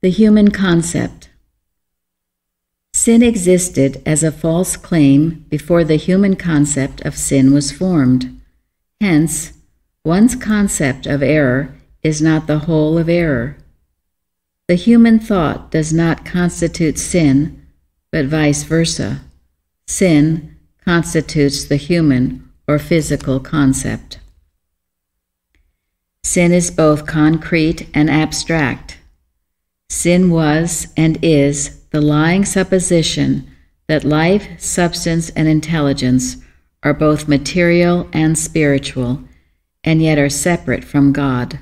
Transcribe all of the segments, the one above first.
The human concept. Sin existed as a false claim before the human concept of sin was formed. Hence, one's concept of error is not the whole of error. The human thought does not constitute sin, but vice versa. Sin constitutes the human or physical concept. Sin is both concrete and abstract. Sin was and is the lying supposition that life, substance, and intelligence are both material and spiritual, and yet are separate from God.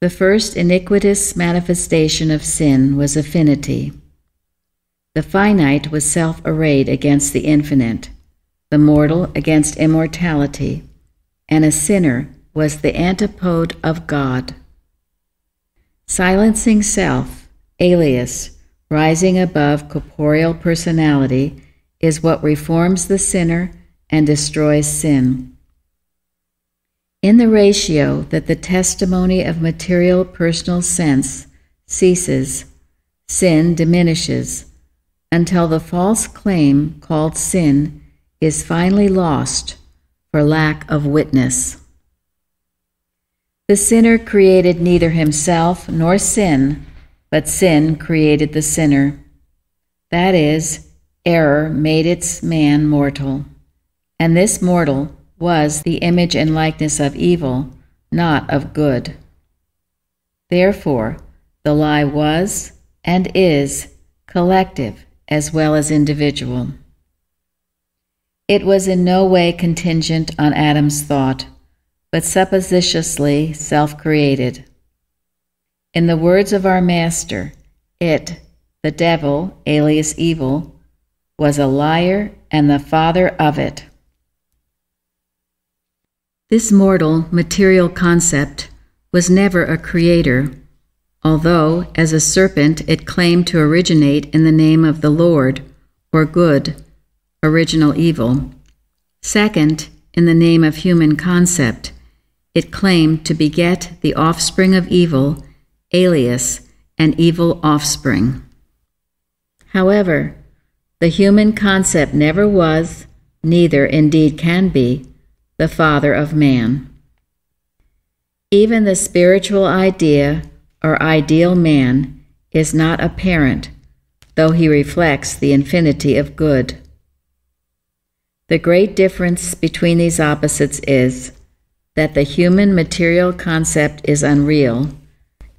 The first iniquitous manifestation of sin was affinity. The finite was self arrayed against the infinite, the mortal against immortality, and a sinner was the antipode of God. Silencing self, alias, rising above corporeal personality, is what reforms the sinner and destroys sin. In the ratio that the testimony of material personal sense ceases, sin diminishes until the false claim called sin is finally lost for lack of witness. The sinner created neither himself nor sin, but sin created the sinner. That is, error made its man mortal. And this mortal was the image and likeness of evil, not of good. Therefore, the lie was and is collective as well as individual. It was in no way contingent on Adam's thought but suppositiously self created. In the words of our Master, it, the devil, alias evil, was a liar and the father of it. This mortal, material concept was never a creator, although, as a serpent, it claimed to originate in the name of the Lord, or good, original evil. Second, in the name of human concept, it claimed to beget the offspring of evil, alias, an evil offspring. However, the human concept never was, neither indeed can be, the father of man. Even the spiritual idea or ideal man is not apparent, though he reflects the infinity of good. The great difference between these opposites is that the human material concept is unreal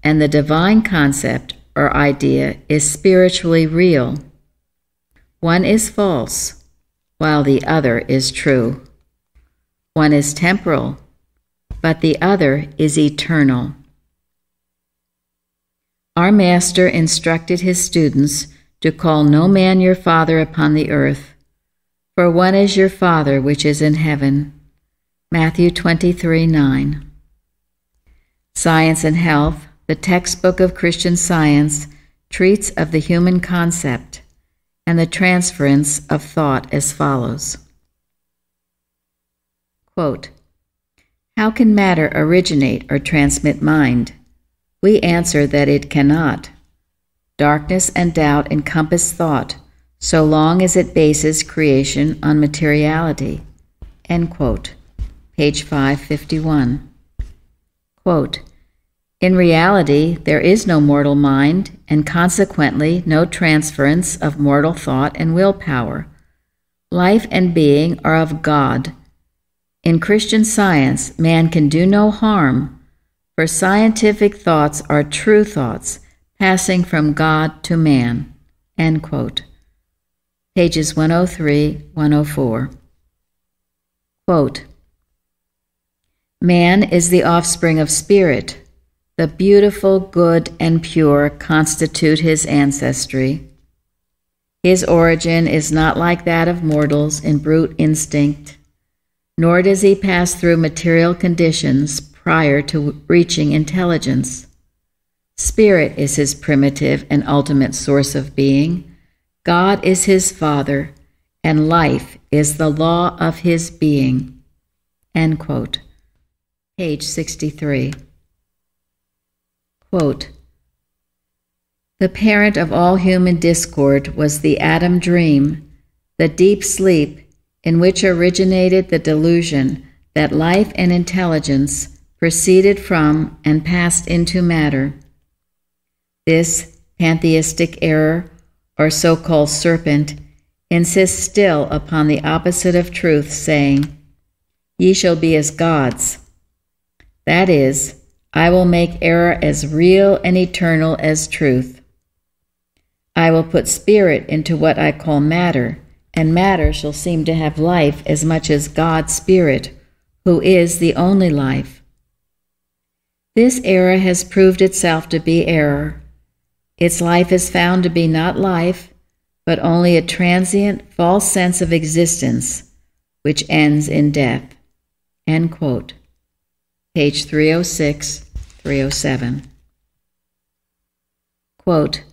and the divine concept or idea is spiritually real. One is false, while the other is true. One is temporal, but the other is eternal. Our Master instructed his students to call no man your father upon the earth, for one is your Father which is in heaven. Matthew 23 9. Science and Health, the textbook of Christian science, treats of the human concept and the transference of thought as follows Quote, How can matter originate or transmit mind? We answer that it cannot. Darkness and doubt encompass thought so long as it bases creation on materiality. End quote page 551. Quote, in reality, there is no mortal mind, and consequently no transference of mortal thought and willpower. Life and being are of God. In Christian science, man can do no harm, for scientific thoughts are true thoughts, passing from God to man. End quote. Pages 103, 104. Quote, Man is the offspring of spirit. The beautiful, good, and pure constitute his ancestry. His origin is not like that of mortals in brute instinct, nor does he pass through material conditions prior to reaching intelligence. Spirit is his primitive and ultimate source of being. God is his Father, and life is the law of his being. End quote page 63. Quote, The parent of all human discord was the Adam dream, the deep sleep in which originated the delusion that life and intelligence proceeded from and passed into matter. This pantheistic error, or so called serpent, insists still upon the opposite of truth, saying, Ye shall be as gods. That is, I will make error as real and eternal as truth. I will put spirit into what I call matter, and matter shall seem to have life as much as God's spirit, who is the only life. This error has proved itself to be error. Its life is found to be not life, but only a transient, false sense of existence, which ends in death. End quote page 306, 307. Quote,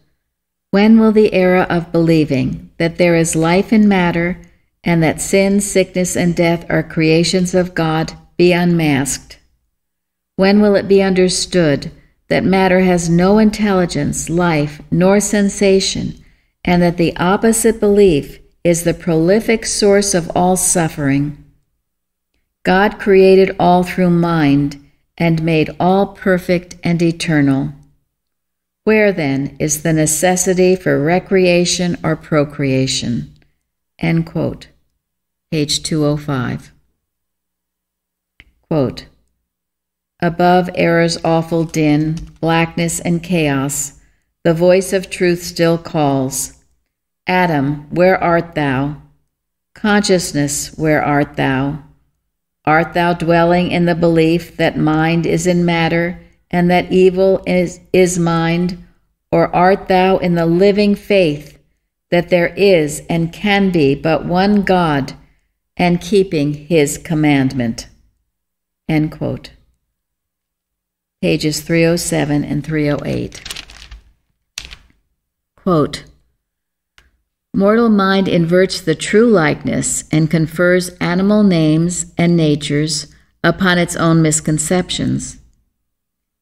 when will the era of believing that there is life in matter and that sin, sickness, and death are creations of God be unmasked? When will it be understood that matter has no intelligence, life, nor sensation, and that the opposite belief is the prolific source of all suffering? God created all through mind and made all perfect and eternal. Where then is the necessity for recreation or procreation? End quote. Page 205. Quote, Above error's awful din, blackness, and chaos, the voice of truth still calls Adam, where art thou? Consciousness, where art thou? Art thou dwelling in the belief that mind is in matter and that evil is, is mind? Or art thou in the living faith that there is and can be but one God and keeping his commandment? End quote. Pages 307 and 308. Quote, Mortal mind inverts the true likeness and confers animal names and natures upon its own misconceptions.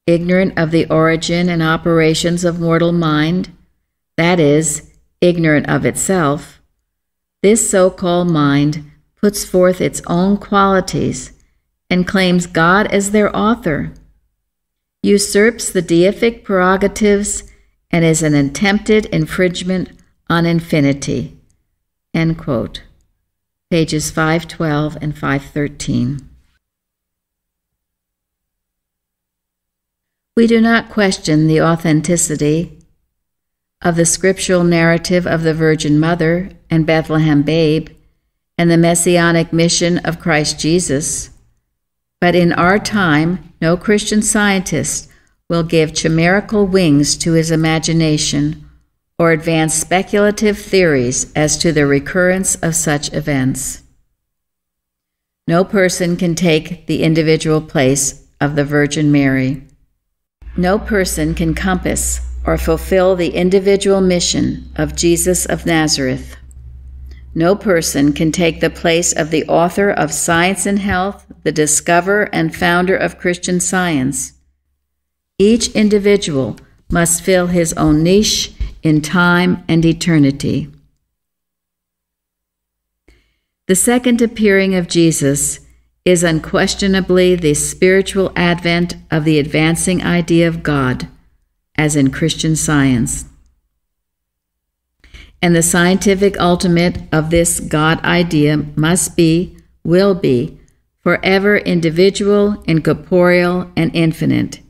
Ignorant of the origin and operations of mortal mind, that is, ignorant of itself, this so called mind puts forth its own qualities and claims God as their author, usurps the deific prerogatives, and is an attempted infringement on infinity. End quote. Pages 512 and 513. We do not question the authenticity of the scriptural narrative of the Virgin Mother and Bethlehem babe and the messianic mission of Christ Jesus. But in our time, no Christian scientist will give chimerical wings to his imagination or advance speculative theories as to the recurrence of such events. No person can take the individual place of the Virgin Mary. No person can compass or fulfill the individual mission of Jesus of Nazareth. No person can take the place of the author of Science and Health, the discoverer and founder of Christian Science. Each individual must fill his own niche in time and eternity. The second appearing of Jesus is unquestionably the spiritual advent of the advancing idea of God, as in Christian science. And the scientific ultimate of this God idea must be, will be, forever individual, incorporeal, and infinite,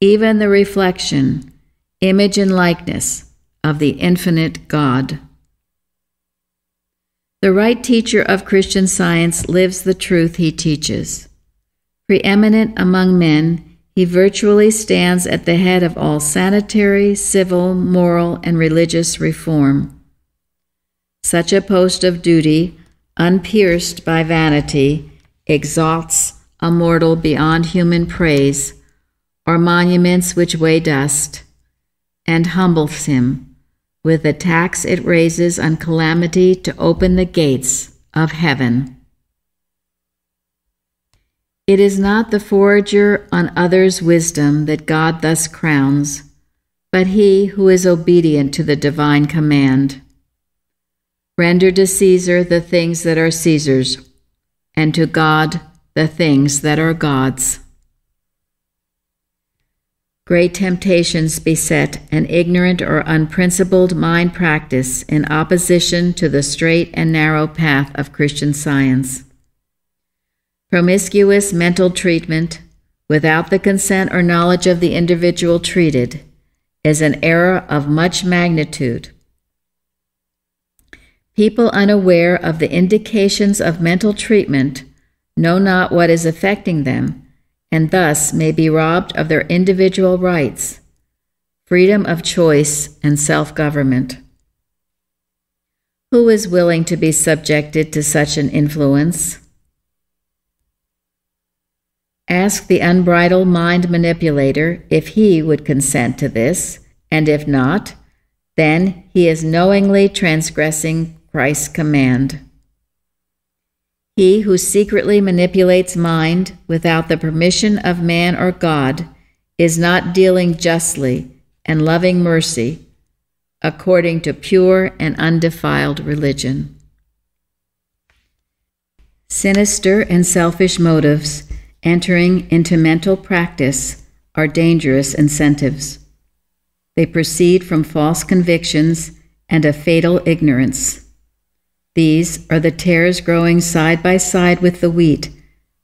even the reflection, image, and likeness of the infinite God. The right teacher of Christian science lives the truth he teaches. Preeminent among men, he virtually stands at the head of all sanitary, civil, moral, and religious reform. Such a post of duty, unpierced by vanity, exalts a mortal beyond human praise, or monuments which weigh dust, and humbles him with the tax it raises on calamity to open the gates of heaven. It is not the forager on others' wisdom that God thus crowns, but he who is obedient to the divine command. Render to Caesar the things that are Caesar's, and to God the things that are God's. Great temptations beset an ignorant or unprincipled mind practice in opposition to the straight and narrow path of Christian science. Promiscuous mental treatment, without the consent or knowledge of the individual treated, is an error of much magnitude. People unaware of the indications of mental treatment know not what is affecting them, and thus may be robbed of their individual rights, freedom of choice, and self government. Who is willing to be subjected to such an influence? Ask the unbridled mind manipulator if he would consent to this, and if not, then he is knowingly transgressing Christ's command. He who secretly manipulates mind without the permission of man or God is not dealing justly and loving mercy according to pure and undefiled religion. Sinister and selfish motives entering into mental practice are dangerous incentives. They proceed from false convictions and a fatal ignorance. These are the tares growing side by side with the wheat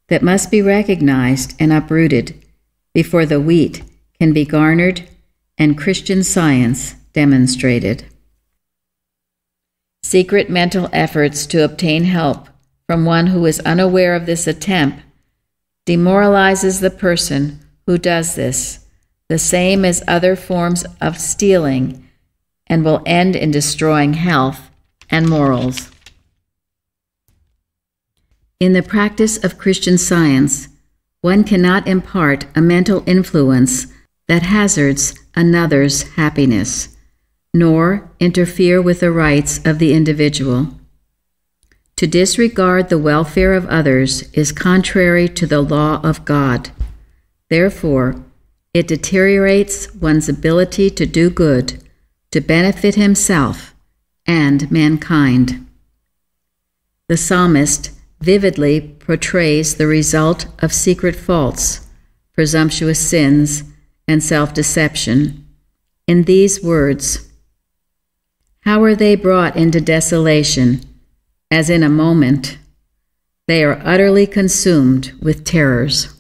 that must be recognized and uprooted before the wheat can be garnered and Christian science demonstrated. Secret mental efforts to obtain help from one who is unaware of this attempt demoralizes the person who does this, the same as other forms of stealing, and will end in destroying health and morals. In the practice of Christian science, one cannot impart a mental influence that hazards another's happiness, nor interfere with the rights of the individual. To disregard the welfare of others is contrary to the law of God. Therefore, it deteriorates one's ability to do good, to benefit himself and mankind. The psalmist vividly portrays the result of secret faults, presumptuous sins, and self deception in these words How are they brought into desolation? as in a moment, they are utterly consumed with terrors.